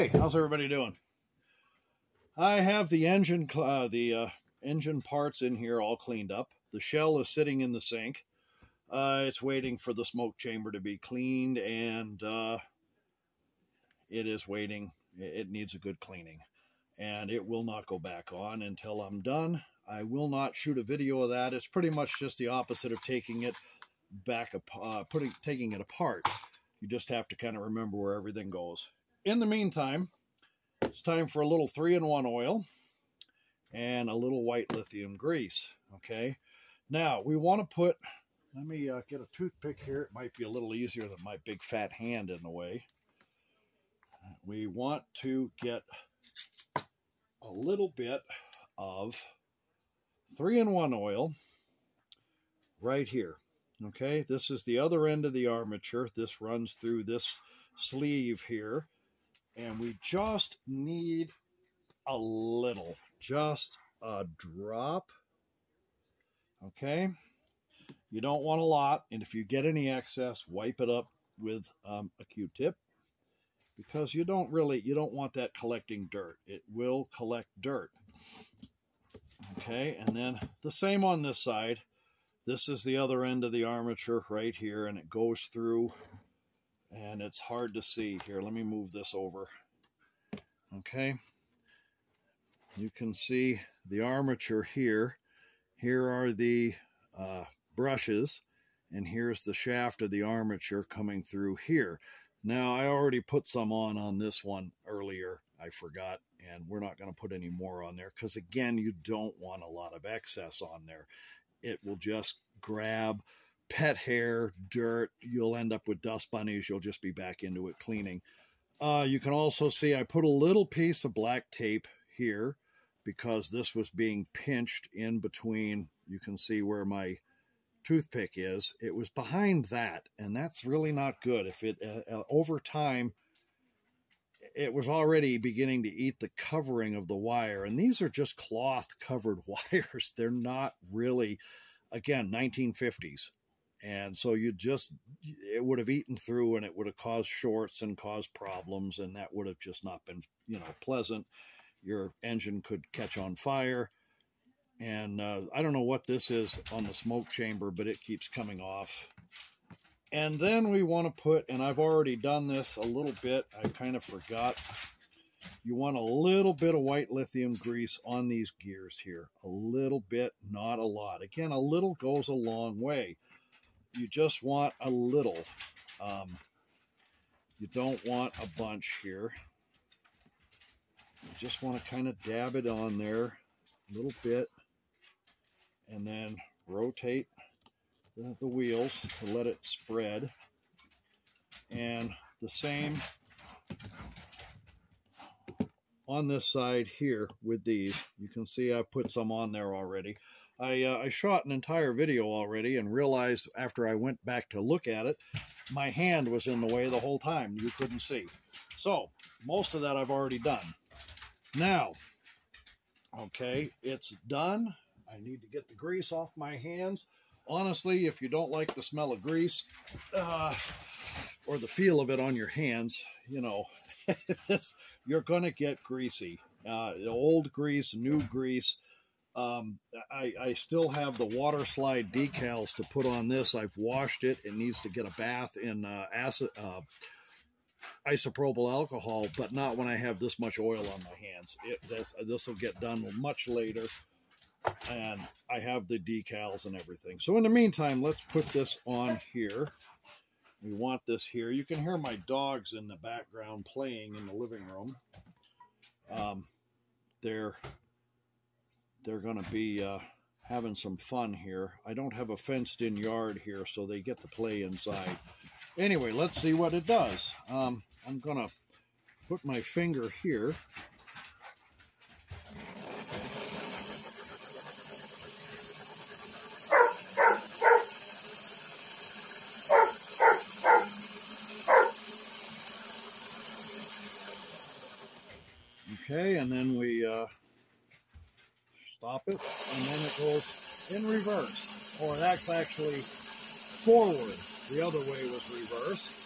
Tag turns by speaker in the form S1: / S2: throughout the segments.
S1: Okay, how's everybody doing? I have the engine, uh, the uh, engine parts in here all cleaned up. The shell is sitting in the sink. Uh, it's waiting for the smoke chamber to be cleaned, and uh, it is waiting. It needs a good cleaning, and it will not go back on until I'm done. I will not shoot a video of that. It's pretty much just the opposite of taking it back, uh, putting taking it apart. You just have to kind of remember where everything goes. In the meantime, it's time for a little three-in-one oil and a little white lithium grease. Okay. Now we want to put. Let me uh, get a toothpick here. It might be a little easier than my big fat hand in the way. We want to get a little bit of three-in-one oil right here. Okay, this is the other end of the armature. This runs through this sleeve here. And we just need a little, just a drop. Okay, you don't want a lot. And if you get any excess, wipe it up with um, a Q-tip because you don't really, you don't want that collecting dirt. It will collect dirt. Okay, and then the same on this side. This is the other end of the armature right here, and it goes through, and it's hard to see. Here, let me move this over. Okay, you can see the armature here. Here are the uh, brushes, and here's the shaft of the armature coming through here. Now, I already put some on on this one earlier. I forgot, and we're not going to put any more on there because, again, you don't want a lot of excess on there. It will just grab pet hair, dirt. You'll end up with dust bunnies. You'll just be back into it cleaning. Uh, you can also see I put a little piece of black tape here because this was being pinched in between. You can see where my toothpick is. It was behind that, and that's really not good. If it uh, uh, over time, it was already beginning to eat the covering of the wire, and these are just cloth covered wires. They're not really, again, 1950s. And so you just, it would have eaten through and it would have caused shorts and caused problems, and that would have just not been, you know, pleasant. Your engine could catch on fire and uh, I don't know what this is on the smoke chamber, but it keeps coming off. And then we want to put, and I've already done this a little bit, I kind of forgot. You want a little bit of white lithium grease on these gears here. A little bit, not a lot. Again, a little goes a long way. You just want a little. Um, you don't want a bunch here. You just want to kind of dab it on there a little bit and then rotate the, the wheels to let it spread. And the same on this side here with these. You can see I put some on there already. I, uh, I shot an entire video already and realized after I went back to look at it, my hand was in the way the whole time. You couldn't see. So most of that I've already done. Now, okay, it's done. I need to get the grease off my hands. Honestly, if you don't like the smell of grease uh, or the feel of it on your hands, you know, you're going to get greasy. Uh, old grease, new grease. Um, I, I still have the water slide decals to put on this. I've washed it. It needs to get a bath in uh, acid, uh, isopropyl alcohol, but not when I have this much oil on my hands. It, this will get done much later and I have the decals and everything. So in the meantime, let's put this on here. We want this here. You can hear my dogs in the background playing in the living room. Um, they're they're going to be uh, having some fun here. I don't have a fenced in yard here, so they get to play inside. Anyway, let's see what it does. Um, I'm going to put my finger here Okay, and then we uh, stop it, and then it goes in reverse, or that's actually forward. The other way was reverse.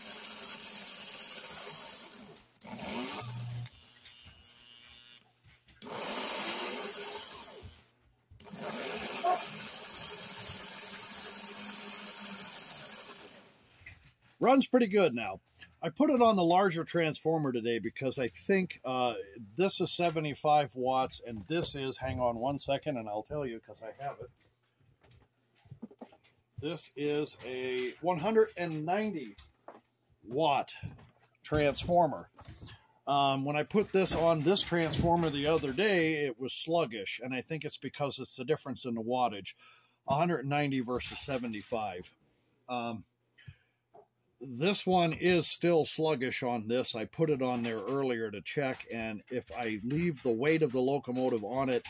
S1: Runs pretty good now. I put it on the larger transformer today because I think uh, this is 75 watts and this is, hang on one second and I'll tell you because I have it. This is a 190 watt transformer. Um, when I put this on this transformer the other day, it was sluggish, and I think it's because it's the difference in the wattage 190 versus 75. Um, this one is still sluggish on this. I put it on there earlier to check, and if I leave the weight of the locomotive on it,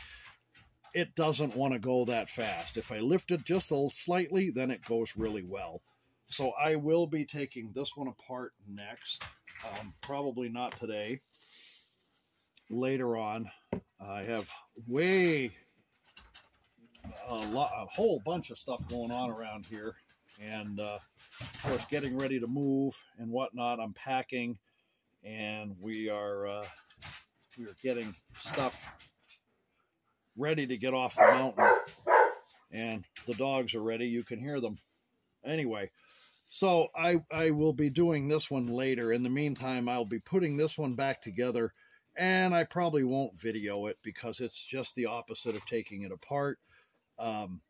S1: it doesn't want to go that fast. If I lift it just a slightly, then it goes really well. So I will be taking this one apart next. Um, probably not today. Later on, I have way a, lot, a whole bunch of stuff going on around here, and uh, of course, getting ready to move and whatnot. I'm packing, and we are uh, we are getting stuff ready to get off the mountain. And the dogs are ready. You can hear them. Anyway, so I, I will be doing this one later. In the meantime, I'll be putting this one back together. And I probably won't video it because it's just the opposite of taking it apart. Um,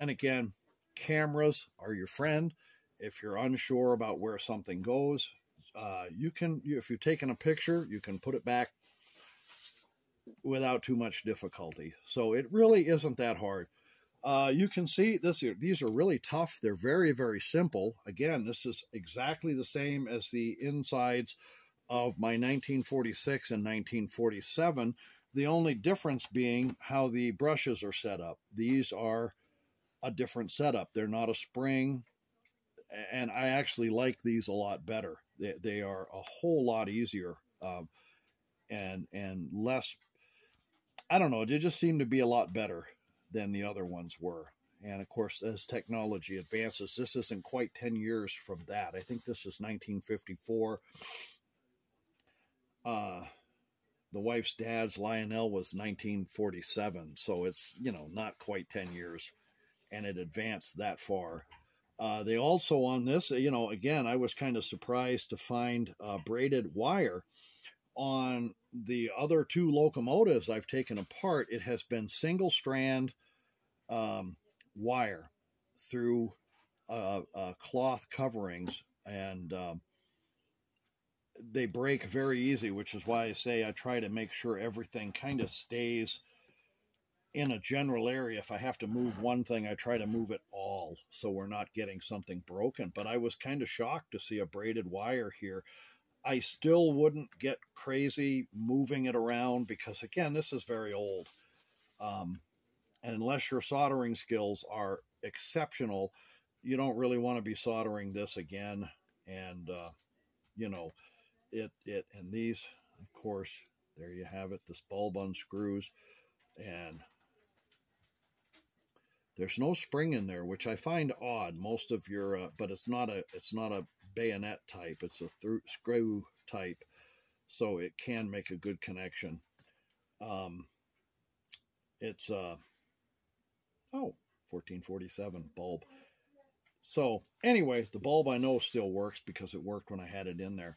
S1: and again, cameras are your friend. If you're unsure about where something goes, uh, you can, if you've taken a picture, you can put it back without too much difficulty. So it really isn't that hard. Uh, you can see this. These are really tough. They're very, very simple. Again, this is exactly the same as the insides of my 1946 and 1947. The only difference being how the brushes are set up. These are a different setup. They're not a spring, and I actually like these a lot better. They, they are a whole lot easier um, and and less I don't know, they just seem to be a lot better than the other ones were. And of course, as technology advances, this isn't quite 10 years from that. I think this is 1954. Uh, the wife's dad's Lionel was 1947. So it's, you know, not quite 10 years. And it advanced that far. Uh, they also on this, you know, again, I was kind of surprised to find uh, braided wire on the other two locomotives I've taken apart, it has been single strand um, wire through uh, uh, cloth coverings, and um, they break very easy, which is why I say I try to make sure everything kind of stays in a general area. If I have to move one thing, I try to move it all so we're not getting something broken. But I was kind of shocked to see a braided wire here. I still wouldn't get crazy moving it around because, again, this is very old. Um, and unless your soldering skills are exceptional, you don't really want to be soldering this again. And, uh, you know, it, it, and these, of course, there you have it. This bulb unscrews and there's no spring in there, which I find odd. Most of your, uh, but it's not a, it's not a bayonet type. It's a through, screw type, so it can make a good connection. Um, it's uh, oh, 1447 bulb. So anyway, the bulb I know still works because it worked when I had it in there.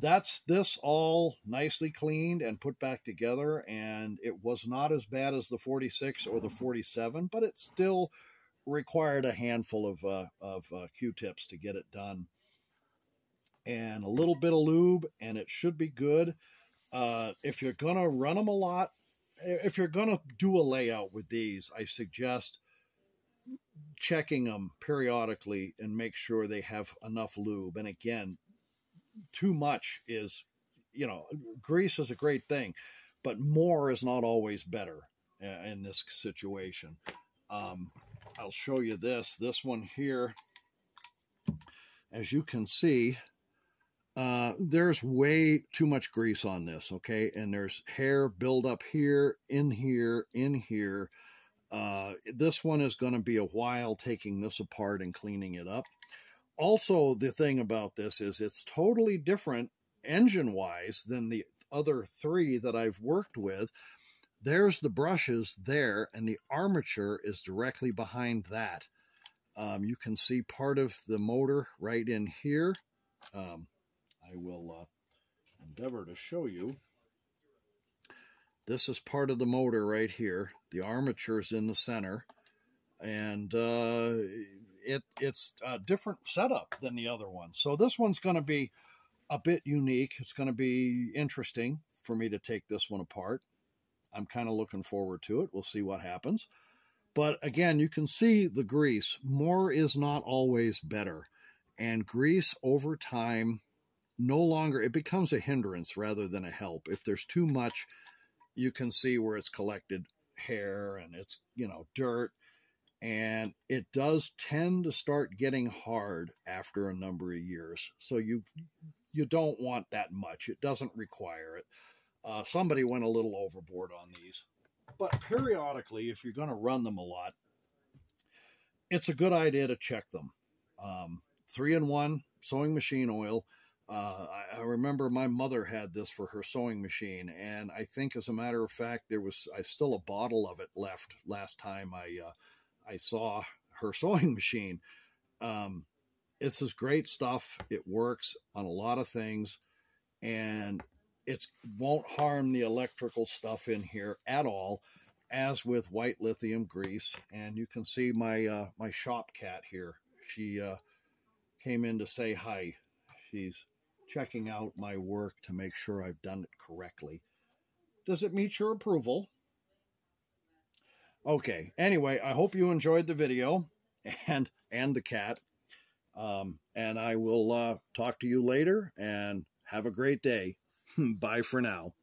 S1: That's this all nicely cleaned and put back together, and it was not as bad as the 46 or the 47, but it still required a handful of uh, of uh, Q-tips to get it done and a little bit of lube, and it should be good. Uh, if you're going to run them a lot, if you're going to do a layout with these, I suggest checking them periodically and make sure they have enough lube. And again, too much is, you know, grease is a great thing, but more is not always better uh, in this situation. Um, I'll show you this. This one here, as you can see, uh, there's way too much grease on this, okay? And there's hair buildup here, in here, in here. Uh, this one is going to be a while taking this apart and cleaning it up. Also, the thing about this is it's totally different engine-wise than the other three that I've worked with. There's the brushes there, and the armature is directly behind that. Um, you can see part of the motor right in here Um, I will uh, endeavor to show you. This is part of the motor right here. The armature is in the center, and uh, it it's a different setup than the other one. So this one's going to be a bit unique. It's going to be interesting for me to take this one apart. I'm kind of looking forward to it. We'll see what happens. But again, you can see the grease. More is not always better. And grease over time no longer, it becomes a hindrance rather than a help. If there's too much, you can see where it's collected hair and it's, you know, dirt. And it does tend to start getting hard after a number of years. So you you don't want that much. It doesn't require it. Uh, somebody went a little overboard on these. But periodically, if you're going to run them a lot, it's a good idea to check them. Um, three in one sewing machine oil. Uh, I, I, remember my mother had this for her sewing machine, and I think, as a matter of fact, there was I still a bottle of it left last time I uh, I saw her sewing machine. Um, this is great stuff. It works on a lot of things, and it won't harm the electrical stuff in here at all, as with white lithium grease. And you can see my uh, my shop cat here. She uh, came in to say hi. She's checking out my work to make sure I've done it correctly. Does it meet your approval? Okay. Anyway, I hope you enjoyed the video and and the cat. Um, and I will uh, talk to you later and have a great day. Bye for now.